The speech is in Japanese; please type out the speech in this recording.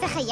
さはや